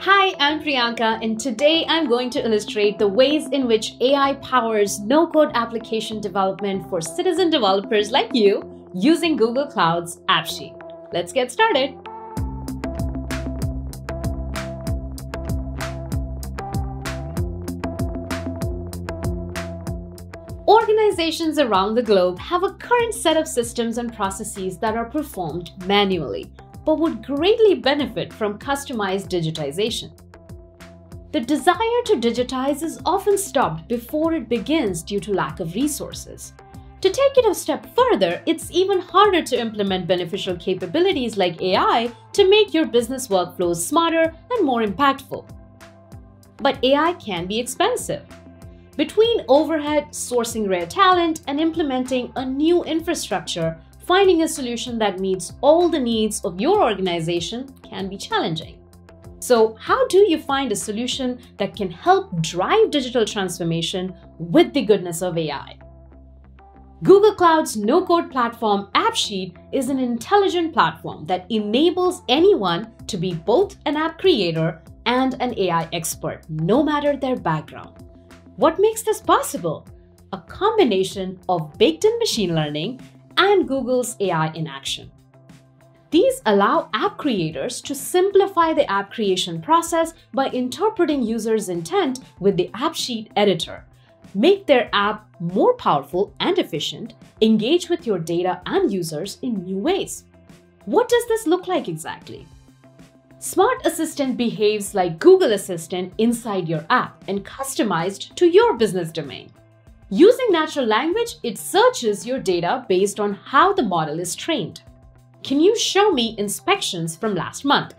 Hi, I'm Priyanka, and today I'm going to illustrate the ways in which AI powers no code application development for citizen developers like you using Google Cloud's AppSheet. Let's get started. Organizations around the globe have a current set of systems and processes that are performed manually but would greatly benefit from customized digitization. The desire to digitize is often stopped before it begins due to lack of resources. To take it a step further, it's even harder to implement beneficial capabilities like AI to make your business workflows smarter and more impactful. But AI can be expensive. Between overhead, sourcing rare talent, and implementing a new infrastructure, finding a solution that meets all the needs of your organization can be challenging. So, how do you find a solution that can help drive digital transformation with the goodness of AI? Google Cloud's no code platform AppSheet is an intelligent platform that enables anyone to be both an app creator and an AI expert, no matter their background. What makes this possible? A combination of baked in machine learning and Google's AI in action. These allow app creators to simplify the app creation process by interpreting users' intent with the AppSheet editor, make their app more powerful and efficient, engage with your data and users in new ways. What does this look like exactly? Smart Assistant behaves like Google Assistant inside your app and customized to your business domain. Using natural language, it searches your data based on how the model is trained. Can you show me inspections from last month?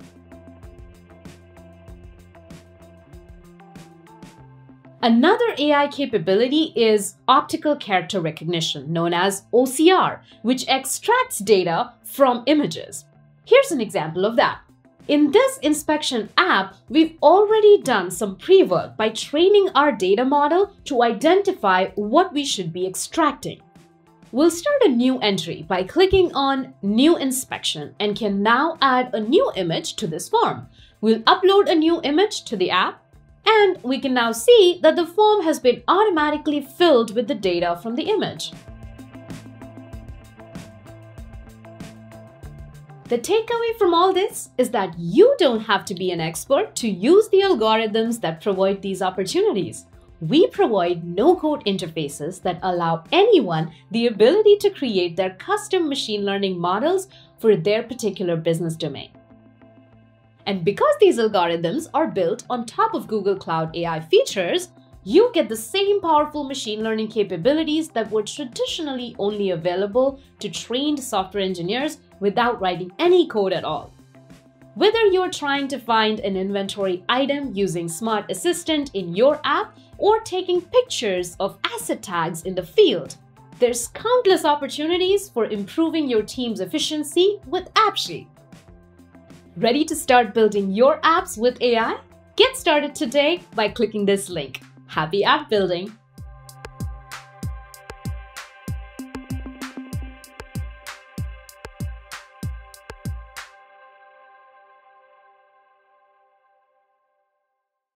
Another AI capability is optical character recognition, known as OCR, which extracts data from images. Here's an example of that. In this inspection app, we've already done some pre-work by training our data model to identify what we should be extracting. We'll start a new entry by clicking on New Inspection and can now add a new image to this form. We'll upload a new image to the app and we can now see that the form has been automatically filled with the data from the image. The takeaway from all this is that you don't have to be an expert to use the algorithms that provide these opportunities. We provide no-code interfaces that allow anyone the ability to create their custom machine learning models for their particular business domain. And because these algorithms are built on top of Google Cloud AI features, you get the same powerful machine learning capabilities that were traditionally only available to trained software engineers without writing any code at all. Whether you're trying to find an inventory item using Smart Assistant in your app or taking pictures of asset tags in the field, there's countless opportunities for improving your team's efficiency with AppSheet. Ready to start building your apps with AI? Get started today by clicking this link. Happy app building!